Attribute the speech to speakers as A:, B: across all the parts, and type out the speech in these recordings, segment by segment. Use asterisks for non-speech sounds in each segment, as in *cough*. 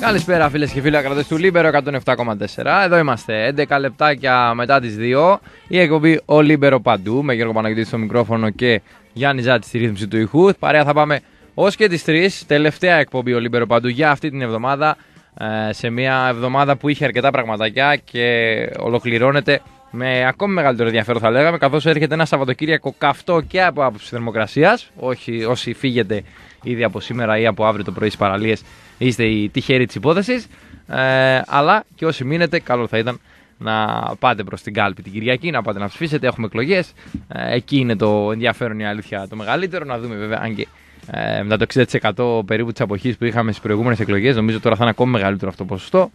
A: Καλησπέρα φίλες και φίλοι ακροατές του Λίμπερο 107,4. Εδώ είμαστε 11 λεπτάκια μετά τις 2. Η εκπομπή Ο Λίμπερο Παντού με Γιώργο Παναγιώτη στο μικρόφωνο και Γιάννη Ζάτη στη ρύθμιση του ήχου. Παρέα θα πάμε ως και τις 3. Τελευταία εκπομπή Ο Λίμπερο Παντού για αυτή την εβδομάδα. Ε, σε μια εβδομάδα που είχε αρκετά πραγματάκια και ολοκληρώνεται με ακόμη μεγαλύτερο ενδιαφέρον θα λέγαμε καθώς έρχεται ένα Σαββατοκύριακο καυτό και από άποψη θερμοκρασίας όχι όσοι φύγετε ήδη από σήμερα ή από αύριο το πρωί στις παραλίες είστε οι τυχεροί της υπόθεσης ε, αλλά και όσοι μείνετε καλό θα ήταν να πάτε προς την κάλπη την Κυριακή, να πάτε να ψηφίσετε, έχουμε εκλογές ε, εκεί είναι το ενδιαφέρον η αλήθεια το μεγαλύτερο να δούμε βέβαια αν και ε, μετά το 60% περίπου της αποχής που είχαμε στις προηγούμενες εκλογές. Νομίζω τώρα θα είναι ακόμη μεγαλύτερο αυτό το ποσοστό.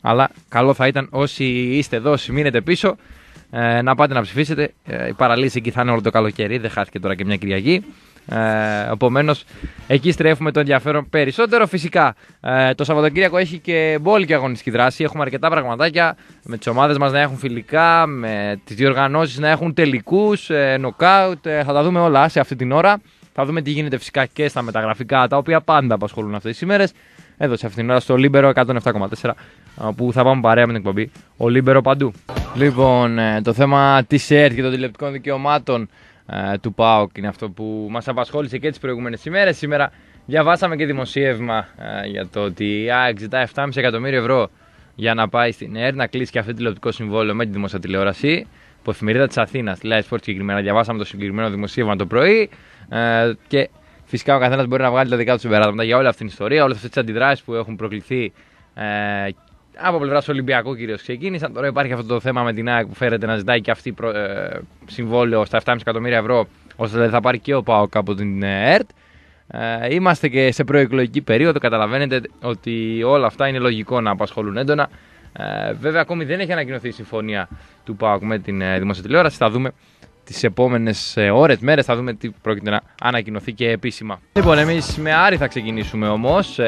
A: Αλλά καλό θα ήταν όσοι είστε εδώ, όσοι μείνετε πίσω, ε, να πάτε να ψηφίσετε. Ε, η παραλύση εκεί θα είναι όλο το καλοκαίρι, δεν χάθηκε τώρα και μια Κυριακή. Ε, Επομένως, εκεί στρέφουμε το ενδιαφέρον περισσότερο. Φυσικά, ε, το Σαββατοκύριακο έχει και μπόλικη αγωνιστική δράση. Έχουμε αρκετά πραγματάκια με τις ομάδες μας να έχουν φιλικά, με τις διοργανώσεις να έχουν τελικούς, ε, νοκάουτ. Ε, θα τα δούμε όλα σε αυτή την ώρα. Θα δούμε τι γίνεται φυσικά και στα μεταγραφικά, τα οποία πάντα απασχολούν αυτές τις ημέρες. Εδώ σε αυτήν την ώρα στο Λίμπερο 107,4 που θα πάμε παρέα με την εκπομπή. Ο Λίμπερο παντού. Λοιπόν, ε, το θέμα της ΕΡΤ και των τηλεπτικών δικαιωμάτων ε, του ΠΑΟΚ είναι αυτό που μας απασχόλησε και τις προηγούμενες ημέρες. Σήμερα διαβάσαμε και δημοσίευμα ε, για το ότι η ΑΕΚ ζητά 7,5 εκατομμύρια ευρώ για να πάει στην ΕΡΤ να κλείσει και αυτό το τηλεοπτικό συμβόλαιο με τη δημόσια τηλεόραση. Που εφημερίδα της Αθήνας, τη Live Sport συγκεκριμένα, διαβάσαμε το συγκεκριμένο δημοσίευμα το πρωί. Ε, και φυσικά ο καθένας μπορεί να βγάλει τα δικά του συμπεράσματα για όλη αυτή την ιστορία, όλες αυτές τις αντιδράσεις που έχουν προκληθεί ε, από πλευράς του Ολυμπιακού κυρίως ξεκίνησαν. Τώρα υπάρχει αυτό το θέμα με την ΑΕΚ που φέρεται να ζητάει και αυτή προ, ε, συμβόλαιο στα 7,5 εκατομμύρια ευρώ, ώστε δηλαδή θα πάρει και ο ΠΑΟΚ από την ε, ΕΡΤ. Ε, είμαστε και σε προεκλογική περίοδο. Καταλαβαίνετε ότι όλα αυτά είναι λογικό να απασχολούν έντονα. Ε, βέβαια, ακόμη δεν έχει ανακοινωθεί η συμφωνία του ΠΑΟΚ με την ε, δημόσια τηλεόραση. Θα δούμε τις επόμενες ώρες, μέρες. Θα δούμε τι πρόκειται να ανακοινωθεί και επίσημα. Λοιπόν, εμείς με Άρη θα ξεκινήσουμε όμως.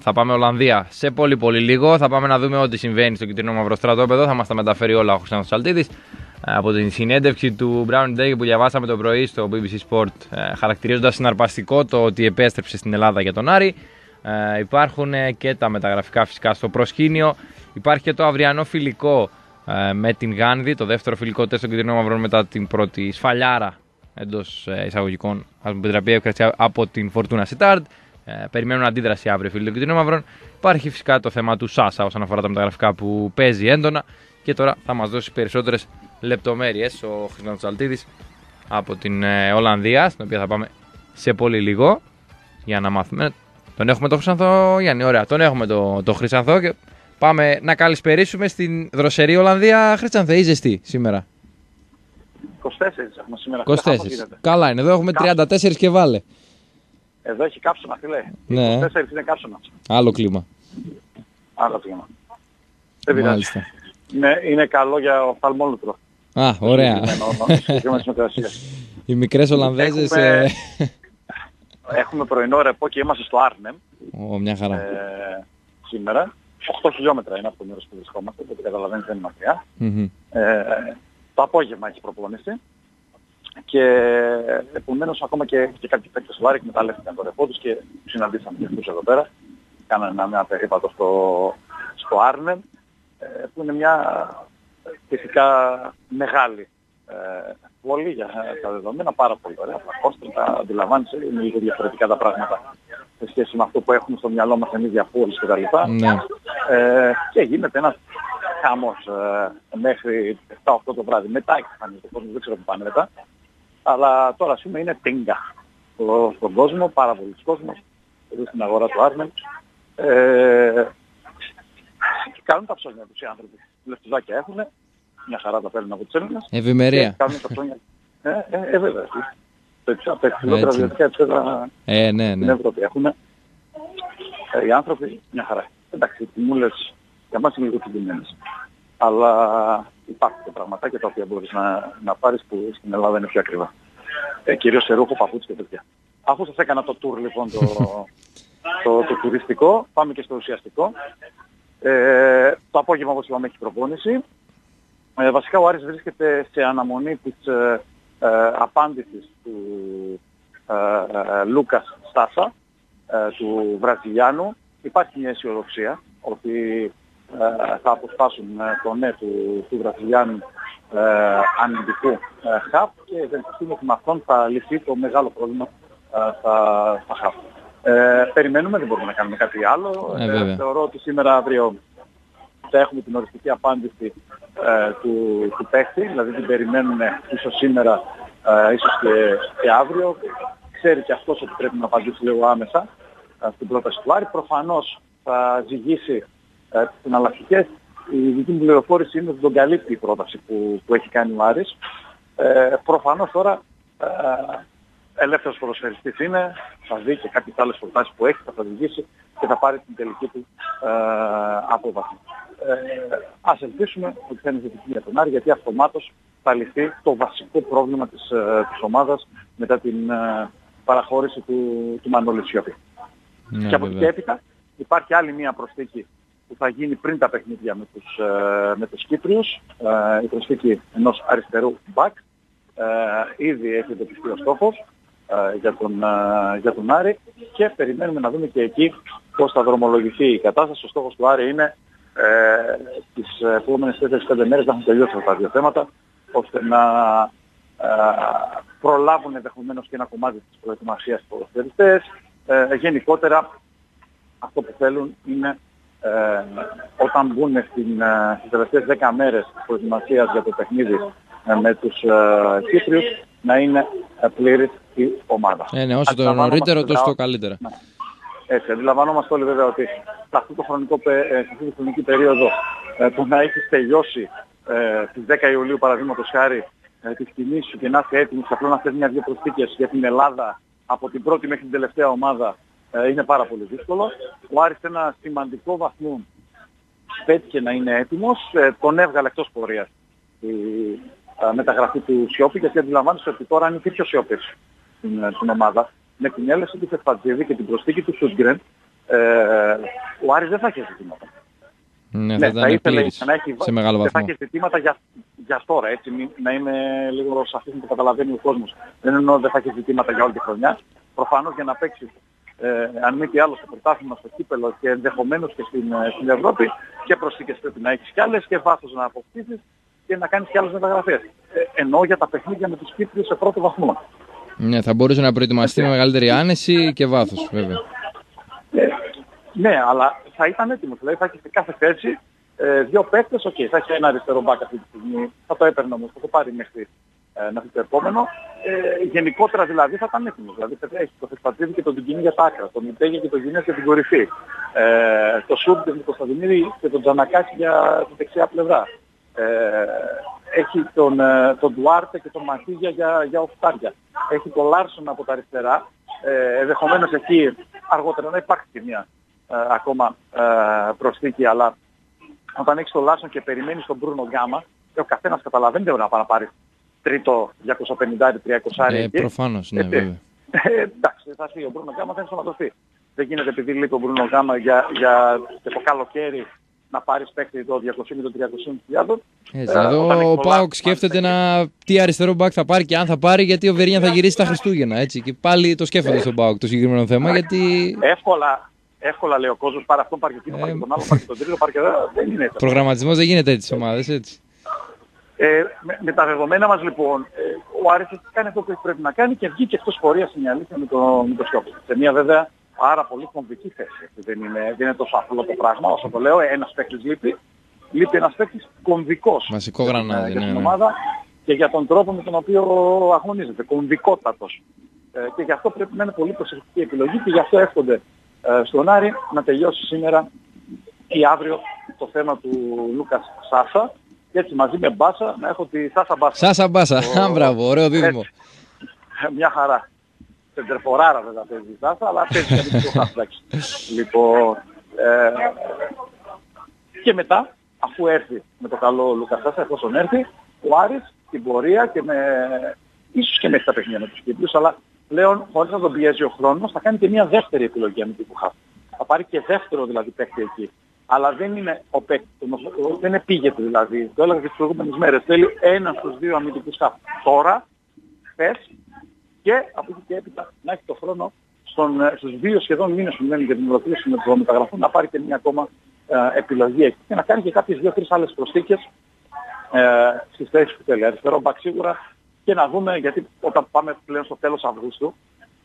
A: Θα πάμε Ολλανδία σε πολύ πολύ λίγο. Θα πάμε να δούμε ό,τι συμβαίνει στο κυτρινό μαύρο στρατόπεδο. Θα μας τα μεταφέρει όλα ο Χρυσάνος Σαλτίδης. Από την συνέντευξη του Brown Day που διαβάσαμε το πρωί στο BBC Sport, χαρακτηρίζοντας συναρπαστικό το ότι επέστρεψε στην Ελλάδα για τον Άρη. Υπάρχουν και τα μεταγραφικά φυσικά στο προσκήνιο. Υπάρχει και το αυριανό φιλικό ε, με την Γάνδη, το δεύτερο φιλικό τεστ των κεντρικών μαυρών μετά την πρώτη σφαλιάρα εντός ε, εισαγωγικών, ας μου επιτραπεί από την Φορτούνα Σιτάρντ. Ε, περιμένουν αντίδραση αύριο φίλοι των κεντρικών μαυρών. Υπάρχει φυσικά το θέμα του Σάσα όσον αφορά τα μεταγραφικά που παίζει έντονα και τώρα θα μας δώσει περισσότερες λεπτομέρειες ο Χρυσαντζαλτίδη από την ε, Ολλανδία, στην οποία θα πάμε σε πολύ λίγο για να μάθουμε. Τον έχουμε το Χρυσανθό, Γιάννη, ωραία. Τον έχουμε το, το Χρυσανθό και Πάμε να καλησπερίσουμε στην δροσερή Ολλανδία. Χρήτσανθε, ή ζεστή σήμερα.
B: 24 έχουμε σήμερα.
A: 24. Καλά είναι. Εδώ έχουμε 34 και βάλε.
B: Εδώ έχει κάψωνα, φίλε.
A: Ναι.
B: 24 είναι κάψωνα.
A: Άλλο κλίμα.
B: Άλλο κλίμα. Δεν πειράζει. Ναι, είναι καλό για οφθαλμόλουτρο.
A: Α, ωραία. *laughs* Οι μικρές Ολλανδέζες...
B: Έχουμε, ε, έχουμε πρωινό ρεπό και είμαστε στο Άρνεμ.
A: Ω, μια χαρά.
B: Ε, σήμερα. 8 χιλιόμετρα είναι από το μέρος που βρισκόμαστε, οπότε καταλαβαίνετε είναι μακριά. Mm-hmm. Ε, το απόγευμα έχει προπονήσει και επομένως ακόμα και, και κάποιοι παίκτες του Άρη εκμεταλλεύτηκαν το ρεπό τους και συναντήσαμε και αυτούς εδώ πέρα. Κάνανε μια περίπατο στο, στο Άρνεμ, ε, που είναι μια φυσικά μεγάλη ε, πόλη για τα δεδομένα, πάρα πολύ ωραία. Τα τα αντιλαμβάνεσαι, είναι λίγο διαφορετικά τα πράγματα σε σχέση με αυτό που έχουμε στο μυαλό μας εμείς για πόλεις και τα λοιπά. Ναι. Ε, και γίνεται ένας χαμός ε, μέχρι 7-8 το βράδυ. Μετά εξαφανίζεται το κόσμο, δεν ξέρω που πάνε μετά. Αλλά τώρα σήμερα είναι τίγκα στον κόσμο, πάρα πολλοί κόσμος, εδώ στην αγορά του Άρμεν. Ε, και κάνουν τα ψώνια τους οι άνθρωποι. Λεφτουζάκια έχουν, μια χαρά τα παίρνουν από τους Έλληνες.
A: Ευημερία.
B: Κάνουν τα ψώνια. Ε, ε, ε, βέβαια από τα υψηλότερα βιωτικά επίπεδα
A: ε, ναι, ναι.
B: στην Ευρώπη έχουν. Ε, οι άνθρωποι μια χαρά. Εντάξει, οι τιμούλες για μας είναι λίγο τιμημένες. Αλλά υπάρχουν και πραγματάκια τα οποία μπορείς να, να πάρεις που στην Ελλάδα είναι πιο ακριβά. Ε, κυρίως σε ρούχο, παπούτσι και τέτοια. Αφού σας έκανα το tour λοιπόν το, *laughs* το, το, τουριστικό, πάμε και στο ουσιαστικό. Ε, το απόγευμα όπως είπαμε έχει προπόνηση. Ε, βασικά ο Άρης βρίσκεται σε αναμονή της ε, ε, απάντησης του ε, ε, Λούκας Στάσα, του Βραζιλιάνου, υπάρχει μια αισιοδοξία ότι ε, θα αποσπάσουν ε, το ναι του, του Βραζιλιάνου ε, αμυντικού ε, χαπ και ευελπιστούμε ότι με αυτόν θα λυθεί το μεγάλο πρόβλημα ε, στα, στα χαπ. Ε, περιμένουμε, δεν μπορούμε να κάνουμε κάτι άλλο.
A: Ε,
B: θεωρώ ότι σήμερα αύριο θα έχουμε την οριστική απάντηση του, του παίχτη, δηλαδή την περιμένουν ίσως σήμερα, ίσως και, και αύριο. Ξέρει και αυτός ότι πρέπει να απαντήσει λίγο άμεσα στην πρόταση του Άρη. Προφανώς θα ζυγίσει ε, εναλλακτικές. Η δική μου πληροφόρηση είναι ότι τον καλύπτει η πρόταση που, που έχει κάνει ο Άρης. Ε, προφανώς τώρα ε, ελεύθερος ποδοσφαιριστής είναι, θα δει και κάποιες άλλες προτάσεις που έχει, θα τα οδηγήσει και θα πάρει την τελική του ε, απόβαση. Ε, ας ελπίσουμε ότι θα είναι θετική για τον Άρη, γιατί αυτομάτως θα λυθεί το βασικό πρόβλημα της, ε, της ομάδας μετά την ε, παραχώρηση του, του Μανώλη Σιώπη. Ναι, και από εκεί και έπειτα υπάρχει άλλη μία προσθήκη που θα γίνει πριν τα παιχνίδια με τους, ε, με τους Κύπριους, ε, η προσθήκη ενός αριστερού μπακ. Ε, ήδη έχει εντοπιστεί ο στόχος για, τον, για τον Άρη και περιμένουμε να δούμε και εκεί πώς θα δρομολογηθεί η κατάσταση. Ο στόχος του Άρη είναι ε, τις επόμενες 4-5 μέρες να έχουν τελειώσει αυτά τα δύο θέματα ώστε να ε, προλάβουν ενδεχομένως και ένα κομμάτι της προετοιμασίας τους ποδοσφαιριστές. Ε, γενικότερα αυτό που θέλουν είναι ε, όταν μπουν στην, ε, στις τελευταίες 10 μέρες προετοιμασίας για το παιχνίδι ε, με τους ε, Κύπριους να είναι ε, πλήρης η ομάδα.
A: Ε, ναι, όσο το νωρίτερο τόσο το καλύτερα. Ναι.
B: Έτσι, αντιλαμβανόμαστε όλοι βέβαια ότι σε αυτή, το χρονικό, σε αυτή τη χρονική περίοδο που να έχεις τελειώσει ε, στις 10 Ιουλίου παραδείγματος χάρη ε, τη σκηνή σου και να είσαι έτοιμος απλώς να θες μια-δυο προσθήκες για την Ελλάδα από την πρώτη μέχρι την τελευταία ομάδα ε, είναι πάρα πολύ δύσκολο. Ο Άρης ένα σημαντικό βαθμό πέτυχε να είναι έτοιμος, ε, τον έβγαλε εκτός πορείας η ε, μεταγραφή του Σιώπη γιατί αντιλαμβάνεσαι ότι τώρα είναι και πιο Σιώπης στην, στην ομάδα. Με την έλευση του Φεσπατζίδη και την προσθήκη του Σούτγκρεν, ε, ο Άρης δεν θα έχει ζητήματα.
A: Ναι, θα, ναι, θα ήθελε να έχει, σε μεγάλο βαθμό.
B: θα έχει ζητήματα για, για τώρα, έτσι, να είμαι λίγο σαφής να το καταλαβαίνει ο κόσμος. Δεν εννοώ δεν θα έχει ζητήματα για όλη τη χρονιά. Προφανώς για να παίξει ε, αν μη τι άλλο στο πρωτάθλημα, στο κύπελο και ενδεχομένως και στην, ε, στην Ευρώπη και προσθήκες πρέπει να έχεις κι άλλες και βάθος να αποκτήσεις και να κάνεις κι άλλες μεταγραφές. Ε, ενώ για τα παιχνίδια με τους Κύπριους σε πρώτο βαθμό.
A: Ναι, θα μπορούσε να προετοιμαστεί με μεγαλύτερη άνεση και βάθος βέβαια.
B: Ε, ναι, αλλά θα ήταν έτοιμος. Δηλαδή θα έχεις σε κάθε θέση ε, δύο παίκτες, OK, okay, θα έχει ένα αριστερό μπακ αυτή τη στιγμή, θα το έπαιρνε όμως, θα το πάρει μέχρι ε, να το επόμενο. Ε, γενικότερα δηλαδή θα ήταν έτοιμος. Δηλαδή θα έχει το Φετφατζίδη και τον Διγκίνη για τα άκρα, τον Μιτέγια και τον Γινές για την κορυφή, ε, το Σούρ και τον Κωνσταντινίδη και τον Τζανακάκη για την δεξιά πλευρά. Ε, έχει τον, ε, τον Ντουάρτε και τον Ματίγια για, για οκτάρια. Έχει τον Λάρσον από τα αριστερά. Ε, ενδεχομένως εκεί αργότερα να υπάρχει και μια ε, ακόμα ε, προσθήκη, αλλά όταν έχεις τον Λάρσον και περιμένεις τον Μπρούνο Γκάμα, ο καθένας καταλαβαίνει δεν μπορεί να πάει να πάρει τρίτο 250-300
A: ε, προφανώς, ναι, ε, βέβαια.
B: Ε, εντάξει, θα φύγει ο Μπρούνο Γκάμα, θα ενσωματωθεί. Δεν γίνεται επειδή λείπει ο Μπρούνο Γκάμα για, για, για το καλοκαίρι να πάρεις παίκτη το 200 ή το 300
A: Έτσι, ε, εδώ ο Πάοκ σκέφτεται να τι αριστερό μπακ θα πάρει και αν θα πάρει γιατί ο Βερίνια θα γυρίσει τα Χριστούγεννα. Έτσι. Και πάλι το σκέφτεται στον Πάοκ το συγκεκριμένο θέμα γιατί...
B: Εύκολα, εύκολα λέει ο κόσμος, πάρει αυτόν, πάρει και εκείνο, πάρει και τον άλλο, πάρει και τον τρίτο, πάρει και δεν είναι έτσι.
A: Προγραμματισμός δεν γίνεται έτσι στις ομάδες, έτσι.
B: Ε, με, με, τα δεδομένα μας λοιπόν, ε, ο Άρης έχει κάνει αυτό που πρέπει να κάνει και βγήκε εκτός πορείας είναι αλήθεια με το, με το Σιώπη. Σε μια βέβαια πάρα πολύ κομβική θέση. Δεν είναι, δεν είναι τόσο απλό το πράγμα όσο το λέω. Ένας παίκτης λείπει. Λείπει ένας παίκτης κομβικός.
A: Βασικό γρανάζι,
B: για
A: την
B: ναι, ναι. ομάδα και για τον τρόπο με τον οποίο αγωνίζεται. Κομβικότατος. Ε, και γι' αυτό πρέπει να είναι πολύ προσεκτική επιλογή και γι' αυτό εύχονται ε, στον Άρη να τελειώσει σήμερα ή αύριο το θέμα του Λούκας Σάσα και έτσι μαζί με Μπάσα να έχω τη Σάσα Μπάσα.
A: Σάσα Μπάσα, ο... μπράβο, ωραίο δίδυμο.
B: Μια χαρά. Σεντερφοράρα βέβαια παίζει η Σάσα, αλλά παίζει και λίγο χαφτάκι. Λοιπόν, ε, και μετά, αφού έρθει με το καλό Λούκα Σάσα, εφόσον έρθει, ο Άρης την πορεία και με, ίσως και μέχρι τα παιχνίδια με τους Κύπριους, αλλά πλέον χωρίς να τον πιέζει ο χρόνος θα κάνει και μια δεύτερη επιλογή αμυντικού χάφου. Θα πάρει και δεύτερο δηλαδή παίχτη εκεί αλλά δεν είναι ο παίκτης, δεν επήγεται δηλαδή. Το έλεγα και τις προηγούμενες μέρες. Θέλει ένα στους δύο αμυντικούς χαφ. Τώρα, χθες και από εκεί και έπειτα να έχει το χρόνο στον, ε, στους δύο σχεδόν μήνες που μένουν για την ολοκλήρωση με το μεταγραφών να πάρει και μια ακόμα ε, επιλογή εκεί και να κάνει και κάποιες δύο-τρεις άλλες προσθήκες ε, στις θέσεις που θέλει. Αριστερό μπακ σίγουρα και να δούμε γιατί όταν πάμε πλέον στο τέλος Αυγούστου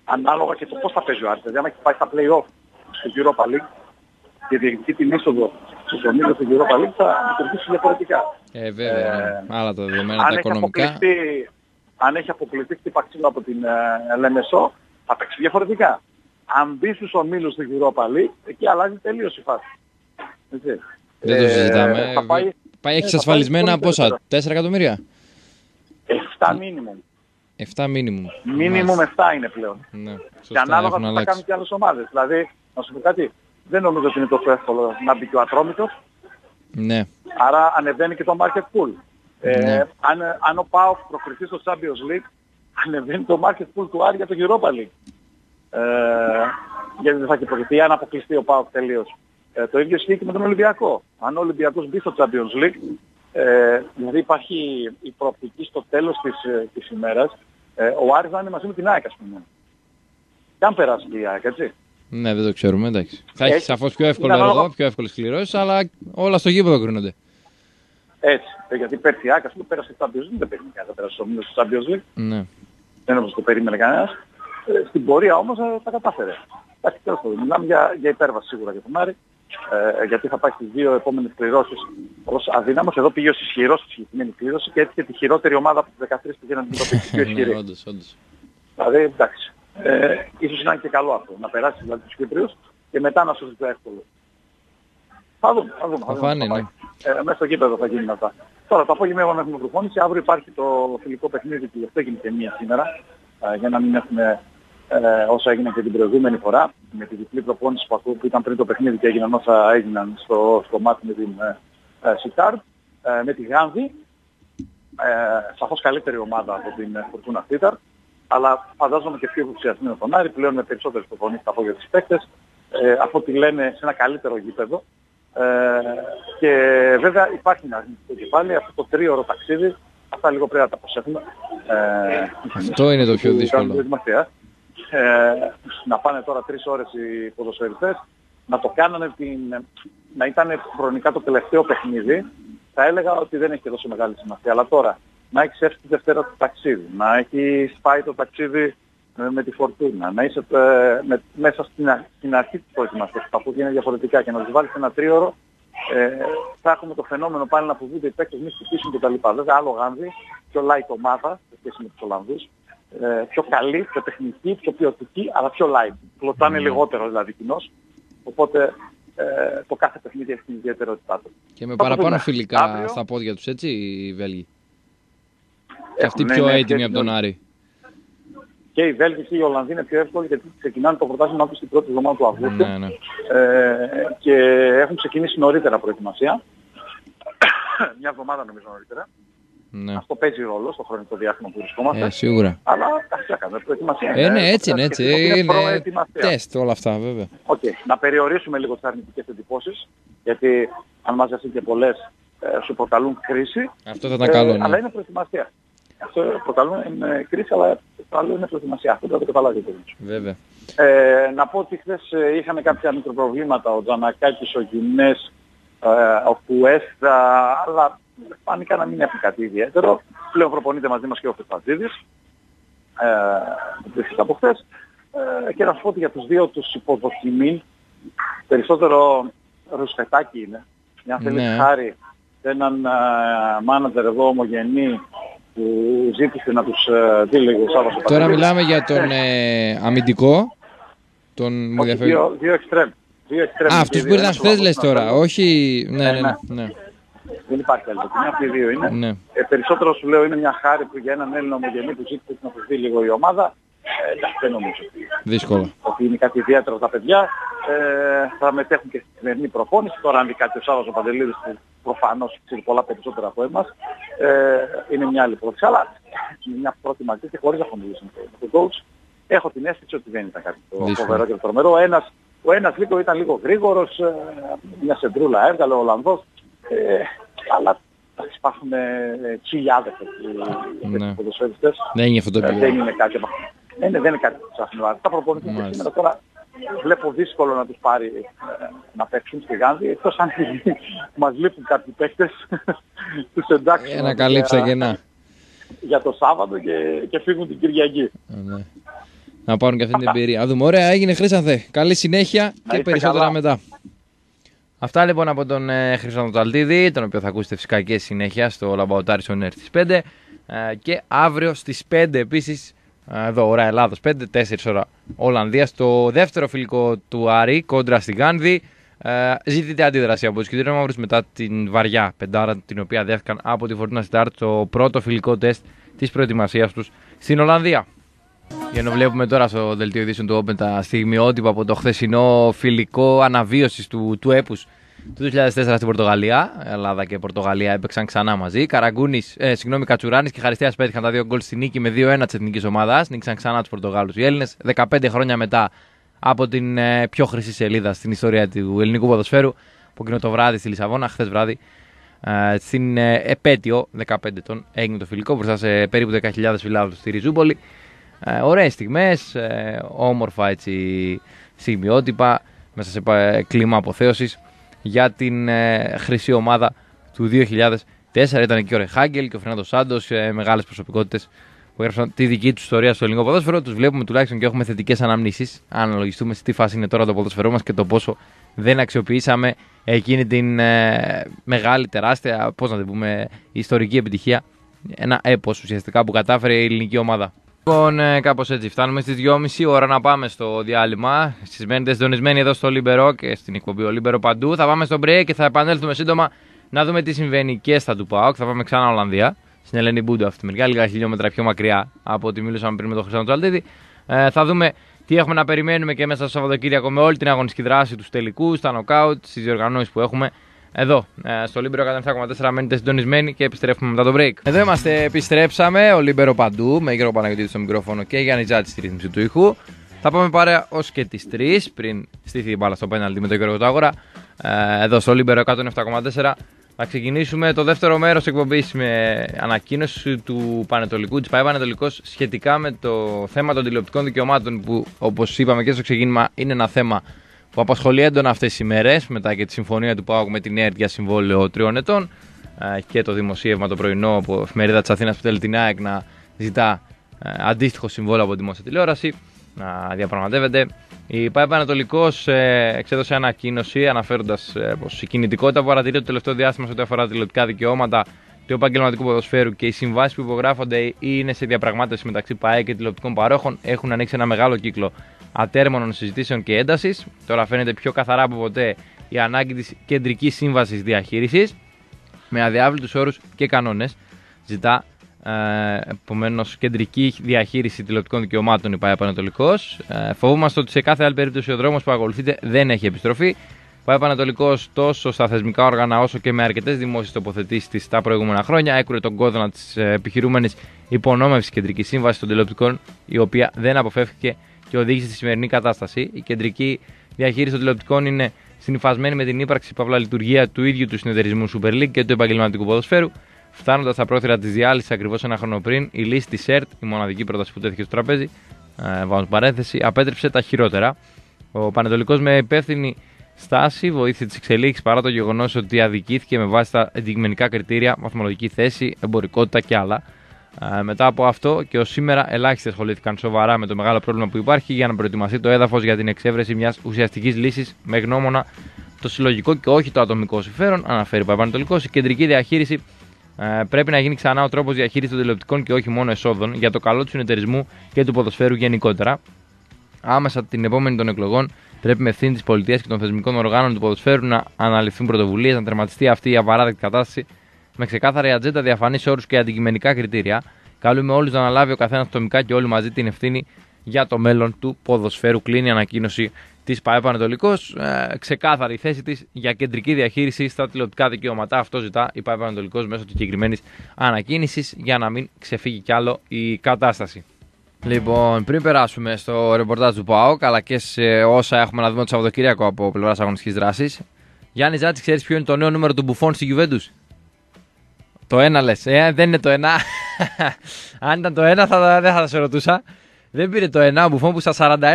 B: ανάλογα και το πώς θα παίζει ο Άρης. Δηλαδή αν έχει πάει στα play-off στο Europa League και διεκδικεί την είσοδο στους ομίλους του Europa League θα λειτουργήσει διαφορετικά.
A: Ε, βέβαια, ε, άλλα τα δεδομένα, τα οικονομικά.
B: Αν έχει αποκλειστεί χτυπαξίλο από την ε, Λεμεσό θα παίξει διαφορετικά. Αν μπει στους ομίλους του Europa League εκεί αλλάζει τελείως η φάση.
A: Έτσι. Δεν το ε, συζητάμε. Θα πάει, πάει έχεις εξασφαλισμένα πόσα, 4 εκατομμύρια;
B: 7 μίνιμουμ.
A: 7 μίνιμουμ.
B: Μίνιμουμ 7 είναι πλέον. Ναι, σωστά, και ανάλογα θα κάνουν και άλλες ομάδες. Δηλαδή, να σου πω κάτι, δεν νομίζω ότι είναι τόσο εύκολο να μπει και ο Ατρόμητος.
A: Ναι.
B: Άρα ανεβαίνει και το market pool. Ε, ναι. Ε, αν, αν ο ΠΑΟΚ προκριθεί στο Champions League, ανεβαίνει το market pool του Άρη για το Europa League. Ε, γιατί δεν θα έχει προκριθεί αν αποκλειστεί ο ΠΑΟΚ τελείως. Ε, το ίδιο ισχύει και με τον Ολυμπιακό. Αν ο Ολυμπιακός μπει στο Champions League, ε, δηλαδή υπάρχει η προοπτική στο τέλος της, ε, της ημέρας, ε, ο Άρης θα είναι μαζί με την ΑΕΚ, ας πούμε. Και αν περάσει και η ΑΕΚ, έτσι.
A: Ναι, δεν το ξέρουμε, εντάξει. Θα έχει σαφώς πιο εύκολο έργο, πιο εύκολες κληρώσεις, αλλά όλα στο γήπεδο κρίνονται.
B: Έτσι. Ε, γιατί πέρσι η ΑΕΚ, ας πούμε, πέρασε στο Champions League, δεν παίρνει κανένα, πέρασε στο Μήνο στο Champions League. Ναι. Δεν όπως το περίμενε κανένας. Ε, στην πορεία όμως ε, τα κατάφερε. Εντάξει, τέλος πάντων, μιλάμε για, για υπέρβαση σίγουρα για τον Άρη ε, γιατί θα πάει στις δύο επόμενες κληρώσεις ως αδύναμος. Εδώ πήγε ως ισχυρός στη συγκεκριμένη κλήρωση και έτυχε τη χειρότερη ομάδα από τις 13 που πήγαινε να την πιο ναι, ισχυρή.
A: όντως, όντως.
B: Δηλαδή, εντάξει. Ε, ίσως είναι και καλό αυτό, να περάσει δηλαδή τους Κύπριους και μετά να σου το εύκολο. Θα δούμε, θα δούμε. Θα, θα φάνε, ναι. ε, μέσα στο κήπεδο θα γίνει αυτά. Τώρα το απόγευμα έχουμε προφώνηση, αύριο υπάρχει το φιλικό παιχνίδι και γι' αυτό έγινε και μία σήμερα, ε, για να μην έχουμε ε, όσα έγιναν και την προηγούμενη φορά με τη διπλή προπόνηση που, που ήταν πριν το παιχνίδι και έγιναν όσα έγιναν στο, στο μάτι με την ε, Σιτάρ, ε, με τη Γάνδη, ε, σαφώς καλύτερη ομάδα από την Φορτούνα Σιτάρ, αλλά φαντάζομαι και πιο υποψιασμένο τον Άρη, πλέον με περισσότερες προπονήσεις από για τις παίκτες, ε, από ό,τι λένε σε ένα καλύτερο γήπεδο. Ε, και βέβαια υπάρχει ένα αρνητικό κεφάλι, αυτό το τρίωρο ταξίδι, αυτά λίγο πρέπει να τα προσέχουμε.
A: Ε, αυτό είναι το πιο δύσκολο
B: ε, να πάνε τώρα τρεις ώρες οι ποδοσφαιριστές, να το κάνανε την, να ήταν χρονικά το τελευταίο παιχνίδι, θα έλεγα ότι δεν έχει και τόσο μεγάλη σημασία. Αλλά τώρα, να έχεις έρθει τη Δευτέρα το ταξίδι, να έχει πάει το ταξίδι με, τη φορτούνα, να είσαι ε, με, μέσα στην, στην αρχή της προετοιμασίας, τα που είναι διαφορετικά και να τους βάλεις ένα τρίωρο, ε, θα έχουμε το φαινόμενο πάλι να αποβούνται οι παίκτες μη χτυπήσουν κτλ. Βέβαια άλλο γάνδι, πιο light ομάδα, σε σχέση με τους Ολλανδούς, ε, πιο καλή, πιο τεχνική, πιο ποιοτική, αλλά πιο light. Πλωτάνε mm. λιγότερο δηλαδή κοινώς. Οπότε ε, το κάθε παιχνίδι έχει την ιδιαιτερότητά του.
A: Και με παραπάνω φιλικά Αύριο... στα πόδια τους, έτσι, οι Βέλγοι; Και αυτοί πιο ναι, έτοιμοι από τον Άρη.
B: Και οι Βέλγοι και οι Ολλανδοί είναι πιο εύκολοι γιατί ξεκινάνε το πρωτάθλημα από την πρώτη εβδομάδα του Αυγούστου. Ναι, ναι. Ε, και έχουν ξεκινήσει νωρίτερα προετοιμασία. *coughs* Μια εβδομάδα νομίζω νωρίτερα. Ναι. Αυτό παίζει ρόλο στο χρονικό διάστημα που βρισκόμαστε.
A: Ε, σίγουρα.
B: Αλλά εντάξει, έκαμε προετοιμασία.
A: Ε, ναι, έτσι είναι, έτσι. Είναι τεστ όλα αυτά, βέβαια.
B: Okay. Να περιορίσουμε λίγο τις αρνητικές εντυπώσεις, γιατί αν μαζευτεί και πολλές ε, σου προκαλούν κρίση.
A: Αυτό θα ήταν καλό, ε,
B: ναι. Αλλά είναι προετοιμασία. Αυτό προκαλούν είναι κρίση, αλλά το άλλο είναι προετοιμασία. Αυτό θα το καταλάβει
A: Βέβαια.
B: Ε, να πω ότι χθες ε, είχαμε κάποια μικροπροβλήματα, ο Τζανακάκης, ο Γινές, ε, ο Κουέστα, αλλά φάνηκα να μην έχουν κάτι ιδιαίτερο. Πλέον προπονείται μαζί μας και ο Φεστατζίδης, ε, από χθες. Ε, και να σου πω ότι για τους δύο τους υποδοκιμή, περισσότερο ρουσφετάκι είναι. Μια θέλει ναι. χάρη σε έναν ε, μάνατζερ εδώ ομογενή που ζήτησε να τους ε, δει λίγο Σάββατο
A: Τώρα μιλάμε για τον ε, αμυντικό. Τον
B: όχι, δύο, δύο εξτρέμ.
A: Α, αυτούς που ήρθαν χθες λες τώρα, όχι... Ναι, ναι, ναι. ναι. ναι.
B: Δεν υπάρχει άλλη Μια Αυτοί οι δύο είναι. Ναι. Ε, περισσότερο σου λέω είναι μια χάρη που για έναν Έλληνα ομογενή που ζήτησε να δει λίγο η ομάδα. Ε, εντάξει, δεν νομίζω
A: Δύσκολο.
B: ότι είναι κάτι ιδιαίτερο τα παιδιά. Ε, θα μετέχουν και στην σημερινή προπόνηση. Τώρα αν δει κάτι ο Σάββας ο Παντελίδης που προφανώς ξέρει πολλά περισσότερα από εμάς. Ε, είναι μια άλλη πρόταση. Αλλά είναι μια πρώτη μαζί και χωρίς να φωνήσουμε με τον coach. Έχω την αίσθηση ότι δεν ήταν κάτι το φοβερό και το τρομερό. Ένας, ο ένας λίγο ήταν λίγο γρήγορος, ε, μια σεντρούλα έβγαλε ο Ολλανδός. Ε, αλλά υπάρχουν ε, χιλιάδες ναι. ποδοσφαιριστές.
A: Δεν είναι αυτό το
B: ε, Δεν είναι κάτι από Ε, ναι, δεν είναι κάτι που σας Τα προπονητές σήμερα τώρα βλέπω δύσκολο να τους πάρει ε, να παίξουν στη Γάνδη, εκτός αν *laughs* μας λείπουν κάποιοι παίκτες, *laughs* τους εντάξει.
A: Ε, να καλύψει κενά.
B: Για το Σάββατο και, και φύγουν την Κυριακή. Ε, ναι.
A: Να πάρουν και αυτή την εμπειρία. Α δούμε, ωραία, έγινε Χρήσανθε. Καλή συνέχεια και περισσότερα μετά. Αυτά λοιπόν από τον ε, Ταλτίδη, τον οποίο θα ακούσετε φυσικά και συνέχεια στο Λαμπαοτάρι Σονέρ στις 5 ε, και αύριο στις 5 επίσης εδώ ώρα Ελλάδος 5, 4 ώρα Ολλανδίας στο δεύτερο φιλικό του Άρη κόντρα στην Γάνδη. Ε, ζητείται αντίδραση από τους κιτρινόμαυρους μετά την βαριά πεντάρα την οποία δέχτηκαν από τη Φορτούνα Σιτάρτ στο πρώτο φιλικό τεστ της προετοιμασίας τους στην Ολλανδία. Για να βλέπουμε τώρα στο δελτίο ειδήσεων του Open τα στιγμιότυπα από το χθεσινό φιλικό αναβίωσης του, του έπους του 2004 στην Πορτογαλία. Ελλάδα και Πορτογαλία έπαιξαν ξανά μαζί. Καραγκούνης, ε, συγγνώμη, Κατσουράνης και Χαριστέας πέτυχαν τα δύο γκολ στη νίκη με 2-1 της εθνικής ομάδας. Νίκησαν ξανά τους Πορτογάλους οι Έλληνες. 15 χρόνια μετά από την ε, πιο χρυσή σελίδα στην ιστορία του ελληνικού ποδοσφαίρου που εκείνο το βράδυ στη Λισαβόνα, χθες βράδυ. Ε, στην ε, επέτειο 15 ετών έγινε το φιλικό μπροστά σε περίπου 10.000 φιλάδου στη Ριζούπολη. Ε, Ωραίες στιγμές, ε, όμορφα έτσι στιγμιότυπα μέσα σε ε, κλίμα αποθέωσης για την ε, χρυσή ομάδα του 2004. Ήταν και ο Ρεχάγκελ και ο Φερνάντο Σάντος, ε, μεγάλες προσωπικότητες που έγραψαν τη δική τους ιστορία στο ελληνικό ποδόσφαιρο. Τους βλέπουμε τουλάχιστον και έχουμε θετικές αναμνήσεις. Αν αναλογιστούμε στη τι φάση είναι τώρα το ποδόσφαιρό μας και το πόσο δεν αξιοποιήσαμε εκείνη την ε, μεγάλη, τεράστια, πώς να την πούμε, ιστορική επιτυχία. Ένα έπος ουσιαστικά που κατάφερε η ελληνική ομάδα. Λοιπόν, ε, κάπως έτσι. Φτάνουμε στις 2.30 ώρα να πάμε στο διάλειμμα. Στις μένετε συντονισμένοι εδώ στο Λίμπερο και στην εκπομπή Ο Λίμπερο παντού. Θα πάμε στο break και θα επανέλθουμε σύντομα να δούμε τι συμβαίνει και στα του ΠΑΟΚ. Θα πάμε ξανά Ολλανδία, στην Ελένη Μπούντο αυτή μερικά, λίγα χιλιόμετρα πιο μακριά από ό,τι μιλούσαμε πριν με τον Χρύσανθο Τσαλτίδη. Ε, θα δούμε τι έχουμε να περιμένουμε και μέσα στο Σαββατοκύριακο με όλη την αγωνιστική δράση, τους τελικούς, τα νοκάουτ, τις διοργανώσεις που έχουμε εδώ, ε, στο Λίμπερο 107,4 μένετε συντονισμένοι και επιστρέφουμε μετά το break. Εδώ είμαστε, επιστρέψαμε, ο Λίμπερο παντού, με Γιώργο Παναγιώτη στο μικρόφωνο και Γιάννη Τζάτη στη ρύθμιση του ήχου. Θα πάμε παρέα ως και τις 3 πριν στηθεί η μπάλα στο πέναλτι με τον Γιώργο Ζαγορά. Ε, εδώ στο Λίμπερο 107,4. Θα ξεκινήσουμε το δεύτερο μέρος εκπομπής με ανακοίνωση του Πανετολικού, της ΠαΕ Πανετολικός σχετικά με το θέμα των τηλεοπτικών δικαιωμάτων που, όπως είπαμε και στο ξεκίνημα, είναι ένα θέμα που απασχολεί έντονα αυτές τις ημέρες μετά και τη συμφωνία του ΠΑΟΚ με την ΕΡΤ για συμβόλαιο τριών ετών και το δημοσίευμα το πρωινό από εφημερίδας της Αθήνας που θέλει την ΑΕΚ να ζητά αντίστοιχο συμβόλαιο από δημόσια τηλεόραση να διαπραγματεύεται. Η ΠΑΕ Ανατολικός ε, εξέδωσε ανακοίνωση αναφέροντας ε, πως η κινητικότητα που παρατηρεί το τελευταίο διάστημα σε ό,τι αφορά τηλεοπτικά δικαιώματα του επαγγελματικού ποδοσφαίρου και οι συμβάσεις που υπογράφονται ή είναι σε διαπραγμάτευση μεταξύ ΠΑΕ και τηλεοπτικών παρόχων έχουν ανοίξει ένα μεγάλο κύκλο ατέρμονων συζητήσεων και έντασης. Τώρα φαίνεται πιο καθαρά από ποτέ η ανάγκη της κεντρικής σύμβασης διαχείρισης με αδιάβλητους όρους και κανόνες. Ζητά ε, επομένως κεντρική διαχείριση τηλεοπτικών δικαιωμάτων η ΠΑΕ Πανατολικός. Ε, φοβούμαστε ότι σε κάθε άλλη περίπτωση ο δρόμος που ακολουθείται δεν έχει επιστροφή. ΠΑΕ Πανατολικός τόσο στα θεσμικά όργανα όσο και με αρκετές δημόσιες τοποθετήσεις τη τα προηγούμενα χρόνια έκουρε τον κόδωνα της ε, επιχειρούμενης υπονόμευσης κεντρικής σύμβασης των τηλεοπτικών, η οποία δεν αποφεύθηκε και οδήγησε στη σημερινή κατάσταση. Η κεντρική διαχείριση των τηλεοπτικών είναι συνυφασμένη με την ύπαρξη παύλα λειτουργία του ίδιου του συνεταιρισμού Super League και του επαγγελματικού ποδοσφαίρου. Φτάνοντας στα πρόθυρα της διάλυσης ακριβώς ένα χρόνο πριν, η λύση της ΕΡΤ, η μοναδική πρόταση που τέθηκε στο τραπέζι, ε, βάζω παρένθεση, απέτρεψε τα χειρότερα. Ο Πανετολικός με υπεύθυνη στάση βοήθησε τις εξελίξεις παρά το γεγονός ότι αδικήθηκε με βάση τα αντικειμενικά κριτήρια, βαθμολογική θέση, εμπορικότητα και άλλα. Ε, μετά από αυτό και ως σήμερα ελάχιστοι ασχολήθηκαν σοβαρά με το μεγάλο πρόβλημα που υπάρχει για να προετοιμαστεί το έδαφος για την εξέβρεση μιας ουσιαστικής λύσης με γνώμονα το συλλογικό και όχι το ατομικό συμφέρον, αναφέρει ο Παπανατολικός. Η κεντρική διαχείριση ε, πρέπει να γίνει ξανά ο τρόπος διαχείρισης των τηλεοπτικών και όχι μόνο εσόδων για το καλό του συνεταιρισμού και του ποδοσφαίρου γενικότερα. Άμεσα την επόμενη των εκλογών πρέπει με ευθύνη της πολιτείας και των θεσμικών οργάνων του ποδοσφαίρου να αναλυθούν πρωτοβουλίες, να τερματιστεί αυτή η απαράδεκτη κατάσταση με ξεκάθαρη ατζέντα, διαφανείς όρους και αντικειμενικά κριτήρια. Καλούμε όλους να αναλάβει ο καθένας ατομικά και όλοι μαζί την ευθύνη για το μέλλον του ποδοσφαίρου. Κλείνει η ανακοίνωση της ΠαΕ Πανετολικό. Ε, ξεκάθαρη θέση της για κεντρική διαχείριση στα τηλεοπτικά δικαιώματα. Αυτό ζητά η ΠαΕ Πανετολικό μέσω της συγκεκριμένης ανακοίνησης για να μην ξεφύγει κι άλλο η κατάσταση. Λοιπόν, πριν περάσουμε στο ρεπορτάζ του ΠΑΟΚ αλλά και σε όσα έχουμε να δούμε το Σαββατοκύριακο από πλευράς αγωνιστικής δράσης, Γιάννη Ζάτης, ξέρεις ποιο είναι το νέο νούμερο του Μπουφών στη Γιουβέντους; Το ένα λες. Ε, δεν είναι το ένα. Αν ήταν το ένα, θα, δεν θα σε ρωτούσα. Δεν πήρε το 1 Μπουφόν που στα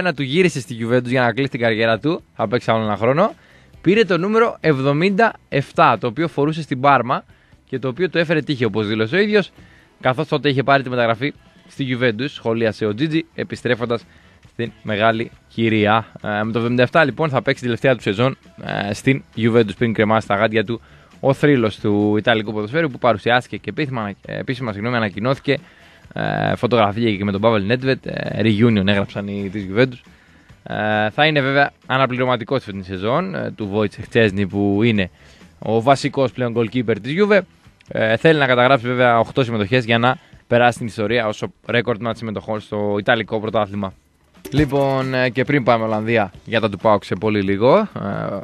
A: 41 του γύρισε στη Juventus για να κλείσει την καριέρα του. Θα παίξει άλλο ένα χρόνο. Πήρε το νούμερο 77, το οποίο φορούσε στην Πάρμα και το οποίο το έφερε τύχη όπως δήλωσε ο ίδιος, καθώς τότε είχε πάρει τη μεταγραφή στη Juventus. Σχολίασε ο Τζίτζι, επιστρέφοντας στην μεγάλη κυρία. Ε, με το 77 λοιπόν θα παίξει τη τελευταία του σεζόν ε, στην Juventus πριν κρεμάσει τα γάντια του ο θρύλος του Ιταλικού ποδοσφαίρου που παρουσιάστηκε και επίσημα, επίσημα συγγνώμη, ανακοινώθηκε. Ε, φωτογραφία και με τον Παύλ Νέτβετ. Ε, reunion έγραψαν οι της Juventus. Ε, θα είναι βέβαια αναπληρωματικός τη φετινή σεζόν ε, του Βόιτσε Τσέσνη που είναι ο βασικός πλέον goalkeeper της Juve. Ε, θέλει να καταγράψει βέβαια 8 συμμετοχές για να περάσει την ιστορία ως ρέκορτ μάτι συμμετοχών στο Ιταλικό πρωτάθλημα. Λοιπόν, ε, και πριν πάμε Ολλανδία για τα του Πάουξ σε πολύ λίγο, ε,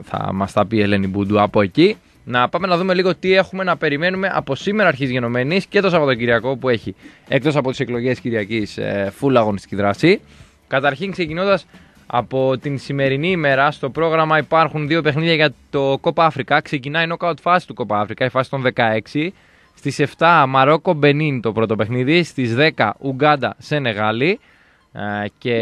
A: θα μας τα πει η Ελένη Μπούντου από εκεί. Να πάμε να δούμε λίγο τι έχουμε να περιμένουμε από σήμερα αρχής γενομένης και το Σαββατοκυριακό που έχει εκτός από τις εκλογές Κυριακής φουλ αγωνιστική δράση. Καταρχήν ξεκινώντας από την σημερινή ημέρα στο πρόγραμμα υπάρχουν δύο παιχνίδια για το Κόπα Αφρικά. Ξεκινάει η knockout φάση του Κόπα Αφρικά, η φάση των 16. Στις 7 Μαρόκο Μπενίν το πρώτο παιχνίδι, στις 10 Ουγκάντα Σενεγάλη ε, και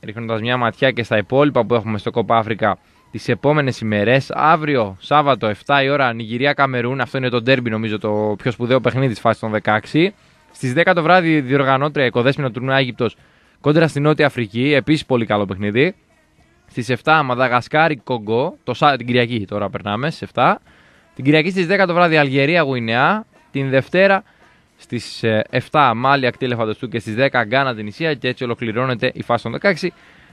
A: ρίχνοντας μια ματιά και στα υπόλοιπα που έχουμε στο Κόπα Αφρικά τις επόμενες ημέρε. Αύριο, Σάββατο, 7 η ώρα, Νιγηρία Καμερούν. Αυτό είναι το ντέρμπι, νομίζω, το πιο σπουδαίο παιχνίδι της φάσης των 16. Στις 10 το βράδυ, διοργανώτρια οικοδέσμηνα του Αίγυπτος κόντρα στη Νότια Αφρική. Επίσης πολύ καλό παιχνίδι. Στις 7 Μαδαγασκάρη Κογκό. Το, την Κυριακή τώρα περνάμε στις 7. Την Κυριακή στις 10 το βράδυ Αλγερία Γουινεά. Την Δευτέρα στις 7 Μάλια Ακτή του και στις 10 Γκάνα την Ισία. Και έτσι ολοκληρώνεται η φάση των 16.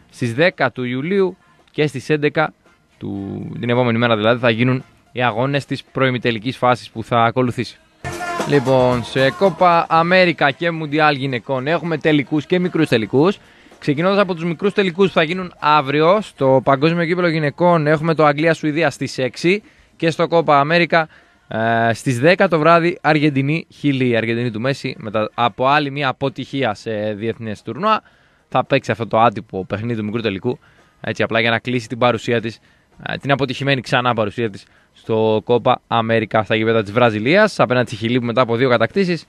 A: Στις 10 του Ιουλίου και στις 11 του, την επόμενη μέρα δηλαδή θα γίνουν οι αγώνες της προημιτελικής φάσης που θα ακολουθήσει. Λοιπόν, σε Κόπα Αμέρικα και Μουντιάλ γυναικών έχουμε τελικούς και μικρούς τελικούς. Ξεκινώντας από τους μικρούς τελικούς που θα γίνουν αύριο, στο Παγκόσμιο Κύπελο Γυναικών έχουμε το Αγγλία-Σουηδία στις 6 και στο Κόπα Αμέρικα ε, στις 10 το βράδυ Αργεντινή-Χιλή. Η Αργεντινή του Μέση μετά από άλλη μια αποτυχία σε διεθνές τουρνουά θα παίξει αυτό το άτυπο παιχνίδι του μικρού τελικού. Έτσι απλά για να κλείσει την παρουσία της την αποτυχημένη ξανά παρουσία της στο Κόπα Αμέρικα στα γήπεδα της Βραζιλίας. Απέναντι στη Χιλή που μετά από δύο κατακτήσεις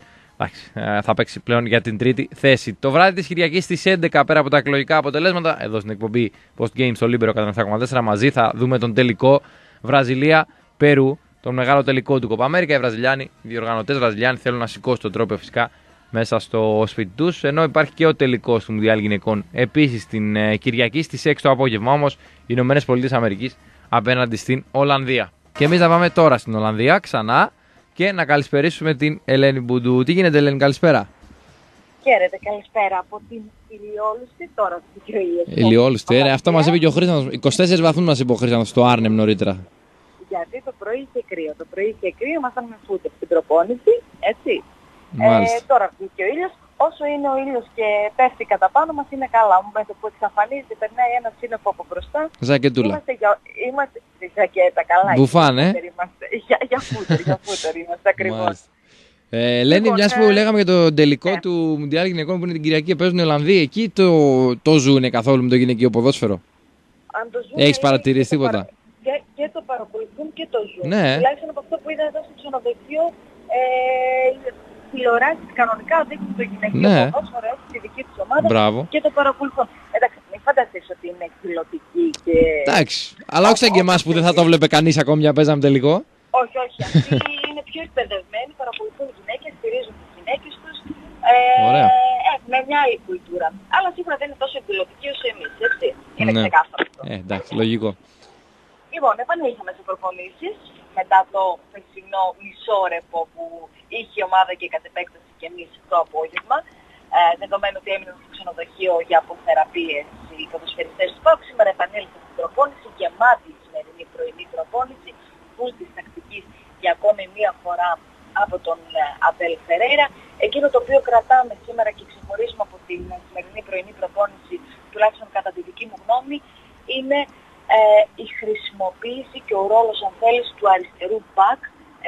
A: θα παίξει πλέον για την τρίτη θέση. Το βράδυ της Κυριακής στις 11 πέρα από τα εκλογικά αποτελέσματα, εδώ στην εκπομπή Post Games στο Λίμπερο 7,4 μαζί θα δούμε τον τελικό Βραζιλία-Περού. Τον μεγάλο τελικό του Κόπα Αμέρικα. Οι Βραζιλιάνοι, οι διοργανωτές Βραζιλιάνοι θέλουν να σηκώσουν το τρόπαιο φυσικά μέσα στο σπίτι τους. Ενώ υπάρχει και ο τελικός του Μουντιάλ Γυναικών επίσης την ε, Κυριακή στις 6 το απόγευμα. Όμως οι Ηνωμένες Πολιτείες Αμερικής απέναντι στην Ολλανδία. Και εμείς θα πάμε τώρα στην Ολλανδία ξανά και να καλησπερίσουμε την Ελένη Μπουντού. Τι γίνεται, Ελένη, καλησπέρα.
C: Χαίρετε, καλησπέρα από την ηλιόλουστη τώρα στην Κυριακή.
A: Ηλιόλουστη, ε, αυτό μας είπε και ο Χρήστος. 24 βαθμούς μας είπε ο Χρήστος στο Άρνεμ νωρίτερα.
C: Γιατί το πρωί είχε κρύο. Το πρωί είχε κρύο, ήμασταν με φούτες στην προπόνηση, έτσι. Ε, τώρα βγήκε ο ήλιος. Όσο είναι ο ήλιος και πέφτει κατά πάνω μας είναι καλά. Με το που εξαφανίζεται περνάει ένα σύννεφο από μπροστά.
A: Ζακετούλα.
C: Είμαστε για... Είμαστε... Ζακέτα, καλά.
A: Μπουφάν, ε. *laughs*
C: Για, για φούτερ, για φούτερ είμαστε ακριβώς.
A: Ε, Λένη, λοιπόν, μιας που ε, λέγαμε για το τελικό ναι. του Μουντιάλ Γυναικών που είναι την Κυριακή και παίζουν οι Ολλανδοί, εκεί το, το ζουνε καθόλου με το γυναικείο ποδόσφαιρο;
C: Αν το
A: Έχεις παρατηρήσει τίποτα; Παρα...
C: Και, και, το παρακολουθούν και το ζουν.
A: Ναι.
C: Τουλάχιστον από αυτό που είδα εδώ στο ξενοδοχείο, ε, τηλεοράσεις κανονικά δείχνουν το γυναικείο ναι. ποδόσφαιρο, έχει τη δική τους ομάδα
A: Μπράβο.
C: και το παρακολουθούν. Εντάξει, μην φανταστείς ότι είναι εκδηλωτική και...
A: Εντάξει, αλλά όχι σαν και εμάς που δεν θα το βλέπε κανείς ακόμη για παίζαμε τελικό.
C: Όχι, όχι. Αυτοί *laughs* είναι πιο εκπαιδευμένοι, παρακολουθούν γυναίκες, στηρίζουν τις γυναίκες τους. Ε,
A: Ωραία.
C: Έχουν μια άλλη κουλτούρα. Αλλά σίγουρα δεν είναι τόσο εκδηλωτική όσο εμείς, έτσι. Είναι ναι. ξεκάθαρο αυτό.
A: Ε, εντάξει, λογικό.
C: Λοιπόν, επανήλθαμε σε προπονήσεις μετά το χθεσινό μισόρεπο που είχε η ομάδα και κατ' επέκταση και εμείς το απόγευμα. Ε, δεδομένου ότι έμειναν στο ξενοδοχείο για αποθεραπείες οι ποδοσφαιριστές του ΠΑΟΚ, σήμερα επανήλθαν στην προπόνηση, γεμάτη η σημερινή πρωινή προπόνηση, που της τακτικής για ακόμη μία φορά από τον Αμπέλ Φερέιρα. Εκείνο το οποίο κρατάμε σήμερα και ξεχωρίζουμε από την σημερινή πρωινή προπόνηση, τουλάχιστον κατά τη δική μου γνώμη, είναι ε, η χρησιμοποίηση και ο ρόλος αν θέλεις του αριστερού μπακ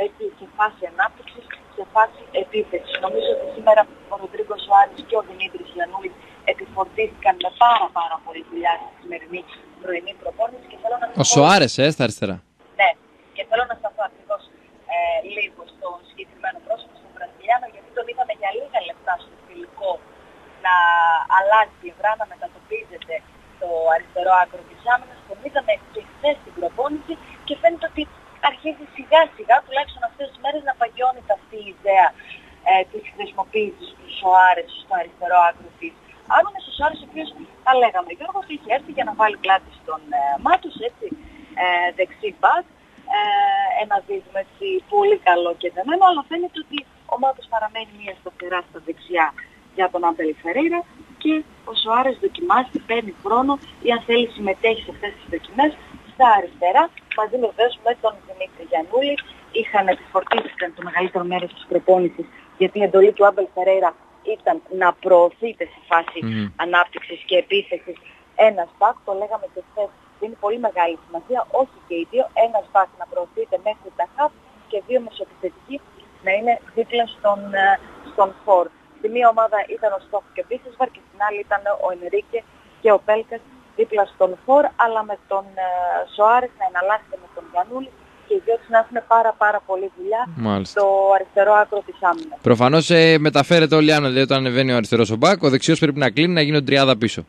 C: έτσι, σε φάση ανάπτυξης, σε φάση επίθεσης. Νομίζω ότι σήμερα ο Ροντρίγκο Σοάρης και ο Δημήτρης Γιαννούλης επιφορτήθηκαν με πάρα πάρα πολύ δουλειά στη σημερινή πρωινή προπόνηση και θέλω να
A: Ο Σοάρες, ε, στα αριστερά.
C: Ναι, και θέλω να σταθώ ακριβώς ε, λίγο στο συγκεκριμένο πρόσωπο, στον Βραζιλιάνο, γιατί τον είδαμε για λίγα λεπτά στο φιλικό να αλλάζει πλευρά, να μετατοπίζεται το αριστερό άκρο της άμυνας. Τον είδαμε και χθες στην προπόνηση και φαίνεται ότι αρχίζει σιγά σιγά, τουλάχιστον αυτές τις μέρες, να παγιώνεται αυτή η ιδέα ε, της χρησιμοποίησης του Σοάρες στο αριστερό άκρο της άμυνας. Ο Σοάρες ο οποίος, τα λέγαμε, Γιώργος είχε έρθει για να βάλει πλάτη στον ε, Μάτους, έτσι, ε, δεξί μπακ, ε, ένα δίδυμο έτσι πολύ καλό και δεμένο, αλλά φαίνεται ότι ο Μάτος παραμένει μία σταθερά στα δεξιά για τον Άμπελ Φερέιρα και ο Σοάρες δοκιμάζει, παίρνει χρόνο ή αν θέλει συμμετέχει σε αυτές τις δοκιμές στα αριστερά, μαζί βεβαίως με τον Δημήτρη Γιαννούλη. Είχαν επιφορτήσει το μεγαλύτερο μέρος της προπόνησης γιατί η εντολή του Άμπελ Φερέιρα ήταν να προωθείται σε φάση mm. ανάπτυξης και επίθεσης ένας μπακ, το λέγαμε και χθες, είναι πολύ μεγάλη σημασία, όχι και οι δύο, ένας μπακ να προωθείται μέχρι τα χαφ και δύο μεσοπιθετικοί να είναι δίπλα στον, ε, στον φόρ. Στη μία ομάδα ήταν ο Στόχ και ο Μπίσεσβαρ και στην άλλη ήταν ο Ενρίκε και ο Πέλκας δίπλα στον φόρ, αλλά με τον ε, Σοάρες να εναλλάσσεται με τον Γιαννούλη και οι δυο τους να έχουν πάρα πάρα πολύ δουλειά
A: Μάλιστα.
C: στο αριστερό άκρο της άμυνας.
A: Προφανώς ε, μεταφέρεται όλη η άμυνα, δηλαδή όταν ανεβαίνει ο αριστερός ο μπακ, ο δεξιός πρέπει να κλείνει να γίνει ο τριάδα πίσω.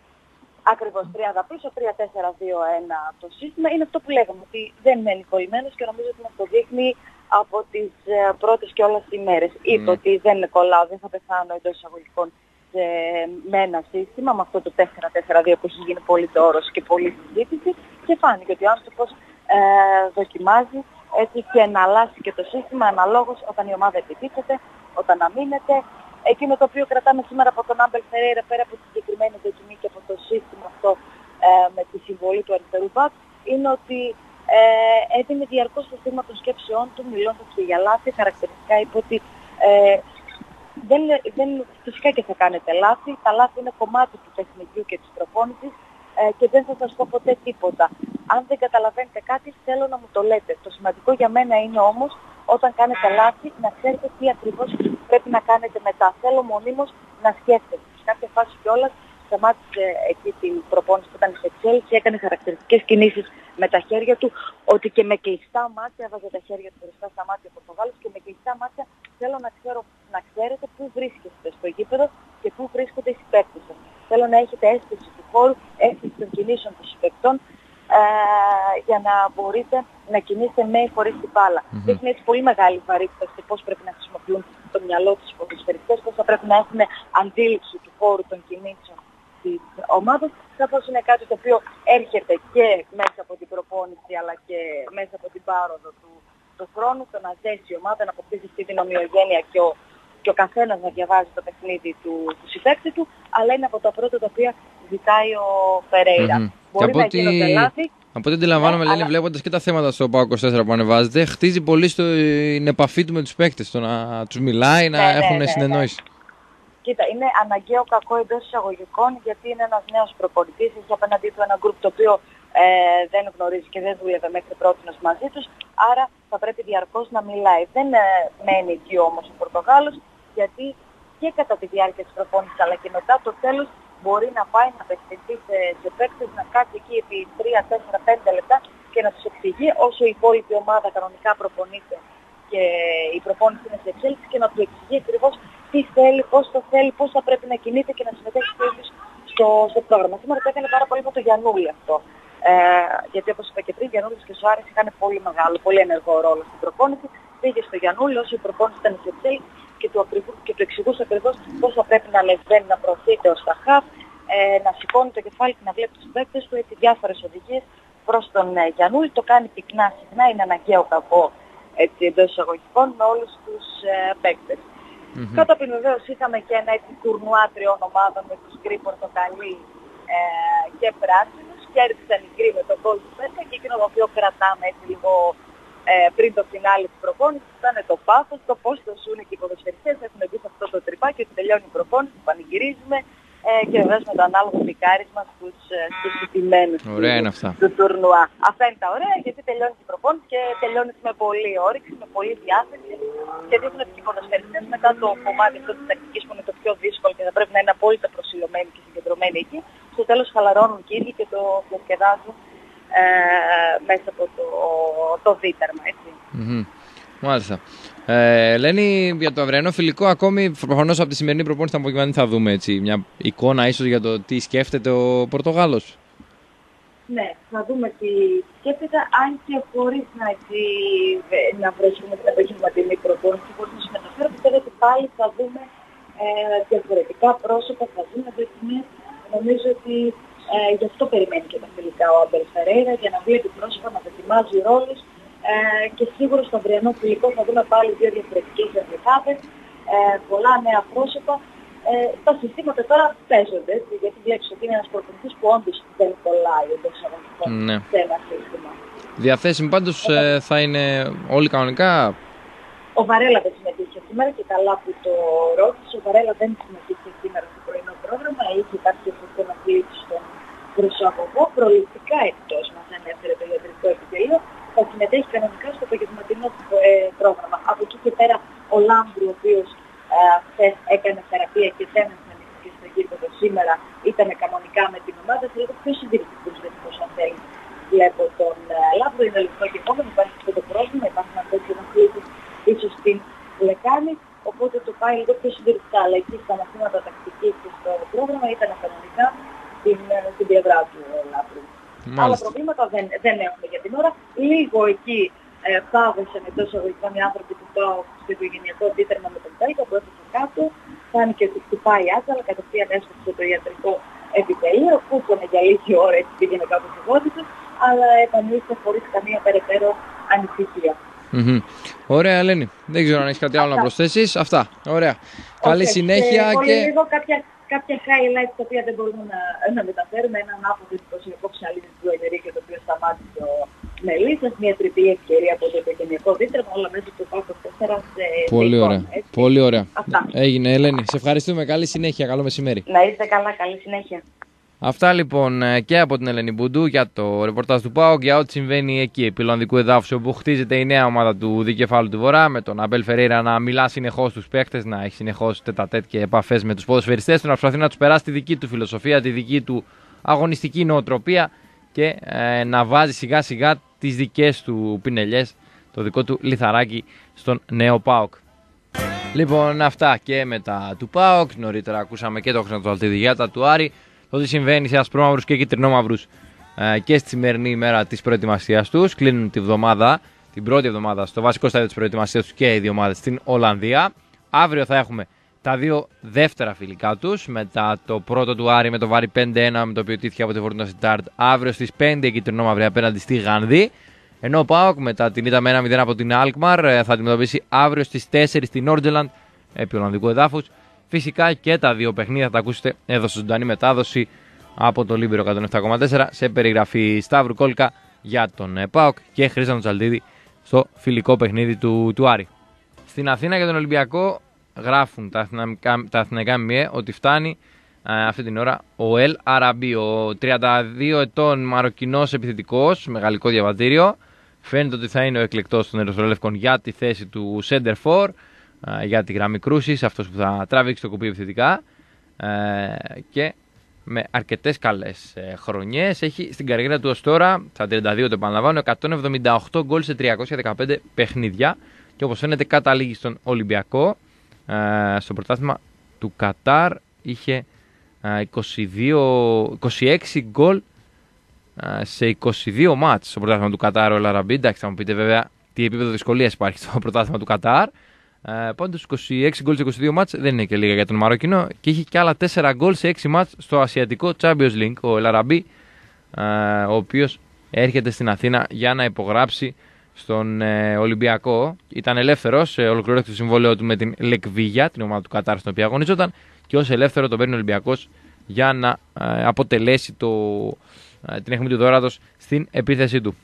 C: Ακριβώς, τριάδα πίσω, 3-4-2-1 το σύστημα. Είναι αυτό που λέγαμε, ότι δεν είναι νοικοημένος και νομίζω ότι μας το δείχνει από τις ε, πρώτες και όλες τις ημέρες. Mm. Είπε ότι δεν είναι κολλάω, δεν θα πεθάνω εντός εισαγωγικών με ένα σύστημα, με αυτό το 4-4-2 που έχει γίνει πολύ τόρος και πολύ συζήτηση και φάνηκε ότι ο άνθρωπος ε, δοκιμάζει έτσι και να αλλάξει και το σύστημα αναλόγως όταν η ομάδα επιτίθεται, όταν αμήνεται. Εκείνο το οποίο κρατάμε σήμερα από τον Άμπελ Φερέιρα πέρα από τη συγκεκριμένη δοκιμή και από το σύστημα αυτό ε, με τη συμβολή του αριστερού μπακ είναι ότι ε, έδινε διαρκώς το στήμα των σκέψεών του μιλώντας και για λάθη. Χαρακτηριστικά είπε ότι ε, δεν, δεν, φυσικά και θα κάνετε λάθη. Τα λάθη είναι κομμάτι του παιχνιδιού και της προπόνησης ε, και δεν θα σας πω ποτέ τίποτα. Αν δεν καταλαβαίνετε κάτι θέλω να μου το λέτε. Το σημαντικό για μένα είναι όμως όταν κάνετε λάθη να ξέρετε τι ακριβώς πρέπει να κάνετε μετά. Θέλω μονίμως να σκέφτεστε. Σε κάποια φάση κιόλας σταμάτησε εκεί την προπόνηση που ήταν σε εξέλιξη, έκανε χαρακτηριστικές κινήσεις με τα χέρια του, ότι και με κλειστά μάτια, βάζε τα χέρια του μπροστά στα μάτια του Πορτογάλους και με κλειστά μάτια θέλω να, ξέρω, να ξέρετε πού βρίσκεστε στο γήπεδο και πού βρίσκονται οι συμπαίκτες σας. Θέλω να έχετε αίσθηση του χώρου, αίσθηση των κινήσεων των συμπαίκτων, ε, για να μπορείτε να κινήσετε με ή χωρίς την μπάλα. Mm-hmm. Δείχνει έτσι πολύ μεγάλη βαρύτητα σε πώς πρέπει να χρησιμοποιούν το μυαλό τους οι ποδοσφαιριστές, πώς θα πρέπει να έχουν αντίληψη του χώρου των κινήσεων της ομάδας, καθώς είναι κάτι το οποίο έρχεται και μέσα από την προπόνηση αλλά και μέσα από την πάροδο του, του χρόνου, το να ζέσει η ομάδα, να αποκτήσει αυτή την ομοιογένεια και ο, και ο καθένας να διαβάζει το παιχνίδι του, του συμπέκτη του, αλλά είναι από τα πρώτα τα οποία ζητάει ο Φερέιρα. Mm-hmm. Μπορεί να
A: ότι... γίνονται λάθη. Από ό,τι αντιλαμβάνομαι, ναι, λένε, αλλά... βλέποντας και τα θέματα στο ΠΑΟ 24 που ανεβάζετε, χτίζει πολύ στην επαφή του με τους παίκτες. Το να τους μιλάει, να
C: ναι, ναι
A: έχουν
C: ναι,
A: συνεννόηση.
C: Κοίτα, είναι αναγκαίο κακό εντός εισαγωγικών γιατί είναι ένας νέος προπονητής, έχει απέναντί του ένα γκρουπ το οποίο ε, δεν γνωρίζει και δεν δούλευε μέχρι πρώτη μαζί τους, άρα θα πρέπει διαρκώς να μιλάει. Δεν ε, μένει εκεί όμως ο Πορτογάλος γιατί και κατά τη διάρκεια της προπόνησης αλλά και μετά το τέλος μπορεί να πάει να απευθυνθεί σε, σε παίκτες, να κάτσει εκεί επί 3, 4, 5 λεπτά και να τους εξηγεί όσο η υπόλοιπη ομάδα κανονικά προπονείται και η προπόνηση είναι σε εξέλιξη και να του εξηγεί ακριβώς τι θέλει, πώς το θέλει, πώς θα πρέπει να κινείται και να συμμετέχει στο, στο πρόγραμμα. Σήμερα το έκανε πάρα πολύ με το Γιαννούλη αυτό. Ε, γιατί όπως είπα και πριν, Γιαννούλης και Σουάρες είχαν πολύ μεγάλο, πολύ ενεργό ρόλο στην προπόνηση. Πήγε στο Γιαννούλη όσο η προπόνηση ήταν σε εξέλιξη και του, ακριβώς, και του εξηγούσε ακριβώς πώς θα πρέπει να ανεβαίνει, να προωθείται ως τα χαφ, ε, να σηκώνει το κεφάλι και να βλέπει τους παίκτες του, έτσι διάφορες οδηγίες προς τον ε, Γιαννούλη. Το κάνει πυκνά συχνά, είναι αναγκαίο κακό έτσι, εντός εισαγωγικών με όλους τους ε, παίκτες. Mm-hmm. Κατόπιν βεβαίως είχαμε και ένα έτσι τουρνουά τριών ομάδων με τους γκρι πορτοκαλί ε, και πράσινους και έριξαν οι γκρι με τον κόσμο μέσα και εκείνο το οποίο κρατάμε έτσι λίγο ε, πριν το φινάλε της προπόνησης ήταν το πάθος, το πώς το ζουν και οι ποδοσφαιριστές έχουν μπει σε αυτό το τρυπάκι ότι τελειώνει η προπόνηση, πανηγυρίζουμε ε, και βεβαίως με το ανάλογο πικάρισμα στους, ε, στους συντημένους του, του τουρνουά. Αυτά είναι τα ωραία γιατί τελειώνει την προπόνηση και τελειώνεις με πολύ όρεξη, με πολύ διάθεση και δείχνουν ότι οι ποδοσφαιριστές μετά το κομμάτι αυτό της τακτικής που είναι το πιο δύσκολο και θα πρέπει να είναι απόλυτα προσιλωμένοι και συγκεντρωμένοι εκεί, στο τέλος χαλαρώνουν και ίδιοι και το διασκεδάζουν ε, μέσα από το, το δίτερμα, έτσι. Mm-hmm.
A: Μάλιστα. Ε, Λένη, για το αυριανό φιλικό, ακόμη προφανώς από τη σημερινή προπόνηση θα, θα δούμε έτσι, μια εικόνα ίσως για το τι σκέφτεται ο Πορτογάλος.
C: Ναι, θα δούμε τι σκέφτεται, αν και χωρίς να, έτσι, να βρεθούμε την επαγγελματική προπόνηση, χωρίς να συμμεταφέρω, πιστεύω ότι πάλι θα δούμε ε, διαφορετικά πρόσωπα, θα δούμε δοκιμές. Νομίζω ότι ε, γι' αυτό περιμένει και τα φιλικά ο Άμπερ Φερέιρα, για να βλέπει πρόσωπα, να δοκιμάζει ρόλους ε, και σίγουρα στο αυριανό φιλικό θα δούμε πάλι δύο διαφορετικές εθνικάδες, ε, πολλά νέα πρόσωπα. Ε, τα συστήματα τώρα παίζονται, γιατί βλέπεις ότι είναι ένας προπονητής που όντως δεν κολλάει εντός αγωνιστικών ναι. σε ένα σύστημα.
A: Διαθέσιμο πάντως ε, θα είναι όλοι κανονικά;
C: Ο Βαρέλα δεν συμμετείχε σήμερα και καλά που το ρώτησε. Ο Βαρέλα δεν συμμετείχε σήμερα στο πρωινό πρόγραμμα. Είχε κάποιες αυτοναφλήσεις στον προσαγωγό. Προληπτικά εκτός μας ανέφερε το ιατρικό επιτελείο θα συμμετέχει κανονικά στο απογευματινό ε, πρόγραμμα. Από εκεί και πέρα ο Λάμπρου, ο οποίος ε, χθες έκανε θεραπεία και δεν εμφανίστηκε στο γήπεδο σήμερα, ήταν κανονικά με την ομάδα, θα λέγω πιο συντηρητικούς ρυθμούς αν θέλει. Βλέπω τον ε, Λάμπρου, είναι λεπτό και επόμενο, υπάρχει αυτό το πρόβλημα, υπάρχουν αυτές οι ενοχλήσεις ίσως στην λεκάνη, οπότε το πάει λίγο πιο συντηρητικά, αλλά εκεί στα μαθήματα τακτικής και στο πρόγραμμα ήταν κανονικά στην, στην πλευρά του Λάμπρου. Μάλιστα. Άλλα προβλήματα δεν, δεν έχουμε για την ώρα. Λίγο εκεί ε, πάγωσαν εντός αγωγικών οι άνθρωποι που πάω στο οικογενειακό τίτρεμα με τον Τέλκα που έφτασε κάτω. Φάνηκε ότι χτυπάει άτζαλα, κατευθείαν έσπασε το ιατρικό επιτελείο, κούκονε για λίγη ώρα έτσι πήγαινε κάπου στη γόνη του, αλλά επανήλθε χωρίς καμία περαιτέρω ανησυχία.
A: Mm-hmm. Ωραία, Ελένη. Δεν ξέρω αν έχεις κάτι άλλο να προσθέσεις. Αυτά. Ωραία. Okay. Καλή συνέχεια.
C: και... Λίγο κάποια κάποια highlights τα οποία δεν μπορούμε να, να μεταφέρουμε. Έναν άποψη εντυπωσιακό ψαλίδι του Ενερίκη, το οποίο σταμάτησε ο Μελίσσας, μια τριπή ευκαιρία από το οικογενειακό δίτρεμα, όλα μέσα του Πάκο 4 σε
A: Πολύ ωραία. Έτσι. Πολύ ωραία. Αυτά. Έγινε, Ελένη. Σε ευχαριστούμε. Καλή συνέχεια. Καλό μεσημέρι.
C: Να είστε καλά. Καλή συνέχεια.
A: Αυτά λοιπόν ε, και από την Ελένη Μπουντού για το ρεπορτάζ του ΠΑΟΚ για ό,τι συμβαίνει εκεί επί Ολλανδικού εδάφου όπου χτίζεται η νέα ομάδα του Δικεφάλου του Βορρά με τον Αμπέλ Φερέιρα να μιλά συνεχώς στου παίκτες, να έχει συνεχώς τετατέτ και επαφές με τους ποδοσφαιριστές του, να προσπαθεί να τους περάσει τη δική του φιλοσοφία, τη δική του αγωνιστική νοοτροπία και ε, να βάζει σιγά σιγά τις δικές του πινελιές, το δικό του λιθαράκι στον νέο ΠΑΟΚ. Λοιπόν, αυτά και μετά του ΠΑΟΚ. Νωρίτερα ακούσαμε και το Χρυσαντοαλτιδηγιάτα του Άρη το τι συμβαίνει σε ασπρόμαυρους και κυτρινόμαυρους ε, και στη σημερινή ημέρα της προετοιμασίας τους. Κλείνουν τη βδομάδα, την πρώτη εβδομάδα στο βασικό στάδιο της προετοιμασίας τους και οι δύο ομάδες στην Ολλανδία. Αύριο θα έχουμε τα δύο δεύτερα φιλικά τους. Μετά το πρώτο του Άρη με το βαρύ 5-1 με το οποίο τύχει από τη Φορτούνα Σιτάρτ. Αύριο στις 5 οι κιτρινόμαυροι απέναντι στη Γάνδη. Ενώ ο ΠΑΟΚ μετά την ήττα με 1-0 από την Αλκμαρ ε, θα αντιμετωπίσει αύριο στις 4 τη Νόρτζελαντ επί Ολλανδικού εδάφους. Φυσικά και τα δύο παιχνίδια θα τα ακούσετε εδώ στη ζωντανή μετάδοση από το Λίμπερο 107,4 σε περιγραφή Σταύρου Κόλκα για τον ΠΑΟΚ και Χρύσανθο Τσαλτίδη στο φιλικό παιχνίδι του, του Άρη. Στην Αθήνα για τον Ολυμπιακό γράφουν τα αθηναϊκά, τα αθηναϊκά ΜΜΕ ότι φτάνει αυτή την ώρα ο Ελ Αραμπί, ο 32 ετών Μαροκινός επιθετικός, μεγαλικό διαβατήριο. Φαίνεται ότι θα είναι ο εκλεκτός των Ερυθρολεύκων για τη θέση του Center For για τη γραμμή κρούσης, αυτός που θα τραβήξει το κουπί επιθετικά ε, και με αρκετές καλές ε, χρονιές. Έχει στην καριέρα του ως τώρα, στα 32 το επαναλαμβάνω, 178 γκολ σε 315 παιχνίδια και όπως φαίνεται καταλήγει στον Ολυμπιακό. Ε, στο πρωτάθλημα του Κατάρ είχε 22, 26 γκολ σε 22 μάτς στο πρωτάθλημα του Κατάρ ο Λαραμπή. Εντάξει, θα μου πείτε βέβαια τι επίπεδο δυσκολίας υπάρχει στο πρωτάθλημα του Κατάρ. Ε, Πάντω 26 γκολ σε 22 μάτς δεν είναι και λίγα για τον Μαροκινό και έχει και άλλα 4 γκολ σε 6 μάτς στο Ασιατικό Champions League, ο Ελαραμπή, ε, ο οποίος έρχεται στην Αθήνα για να υπογράψει στον ε, Ολυμπιακό. Ήταν ελεύθερος, ε, ολοκληρώθηκε το συμβόλαιο του με την Λεκβίγια, την ομάδα του Κατάρ στην οποία αγωνίζονταν, και ως ελεύθερο τον παίρνει ο Ολυμπιακός για να ε, αποτελέσει το, ε, την αιχμή του δόρατος στην επίθεσή του.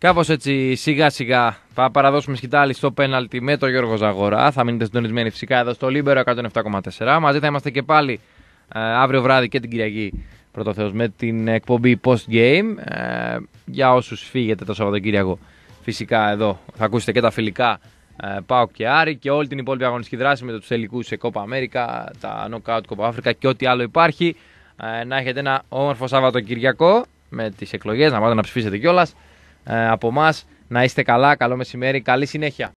A: Κάπως έτσι σιγά σιγά θα παραδώσουμε σκυτάλη στο πέναλτι με τον Γιώργο Ζαγορά. Θα μείνετε συντονισμένοι φυσικά εδώ στο Λίμπερο 107,4. Μαζί θα είμαστε και πάλι ε, αύριο βράδυ και την Κυριακή πρώτο με την εκπομπή Post Game. Ε, για όσους φύγετε το Σαββατοκύριακο, φυσικά εδώ θα ακούσετε και τα φιλικά ε, Πάω και Άρη και όλη την υπόλοιπη αγωνιστική δράση με τους τελικούς σε Κόπα Αμέρικα, τα Knockout Κόπα Αφρικα και ό,τι άλλο υπάρχει. Ε, να έχετε ένα όμορφο Σαββατοκυριακό με τις εκλογές, να πάτε να ψηφίσετε κιόλας. Ε, από εμάς να είστε καλά, καλό μεσημέρι, καλή συνέχεια.